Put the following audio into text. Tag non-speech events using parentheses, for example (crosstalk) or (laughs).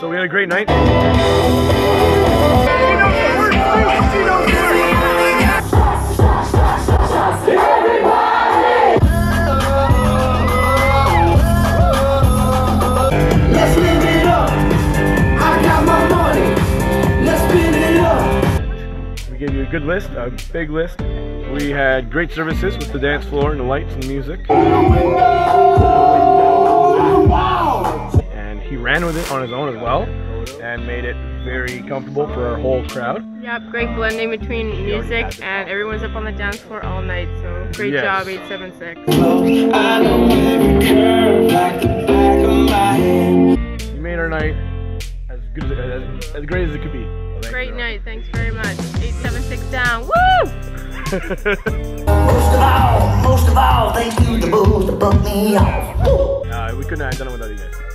So we had a great night. We gave you a good list, a big list. We had great services with the dance floor and the lights and the music. Ran with it on his own as well and made it very comfortable for our whole crowd. Yep, great blending between music and everyone's up on the dance floor all night. So great Yes. job, 876. I know every curve like the back of my hand. He made our night as good as, as, as great as it could be. Thank Great you. night, thanks very much. 876 down, woo! Most of all, most of all, thank you to those that bumped me off. uh, (laughs) we couldn't have done it without you guys.